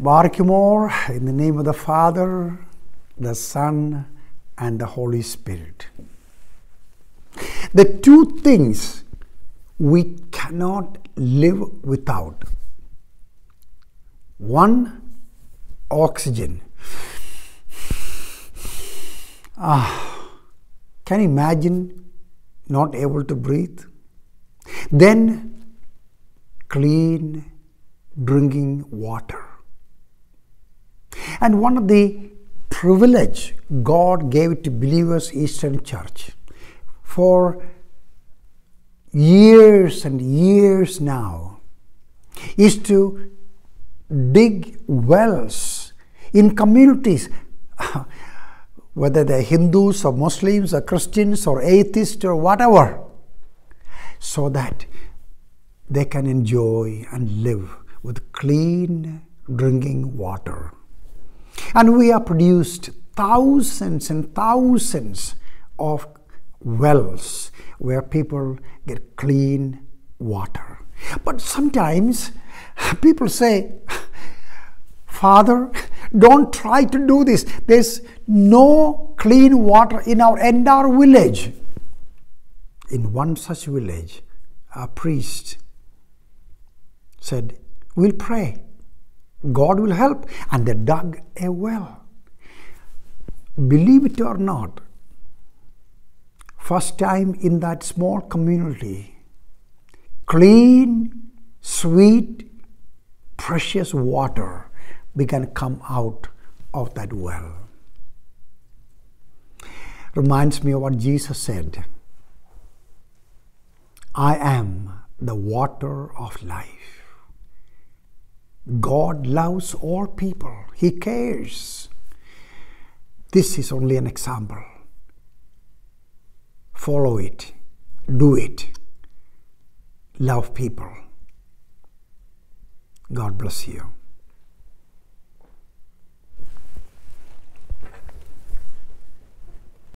Barekmor, in the name of the Father, the Son, and the Holy Spirit. The two things we cannot live without one, oxygen. Ah, can you imagine not able to breathe? Then, clean drinking water. And one of the privilege God gave to believers Eastern Church for years and years now is to dig wells in communities whether they're Hindus or Muslims or Christians or atheists or whatever so that they can enjoy and live with clean drinking water. And we have produced thousands and thousands of wells where people get clean water. But sometimes people say, Father, don't try to do this. There's no clean water in our entire village. In one such village, a priest said, We'll pray. God will help. And they dug a well. Believe it or not, first time in that small community, clean, sweet, precious water began to come out of that well. Reminds me of what Jesus said I am the water of life. God loves all people, He cares. This is only an example. Follow it, do it, love people. God bless you.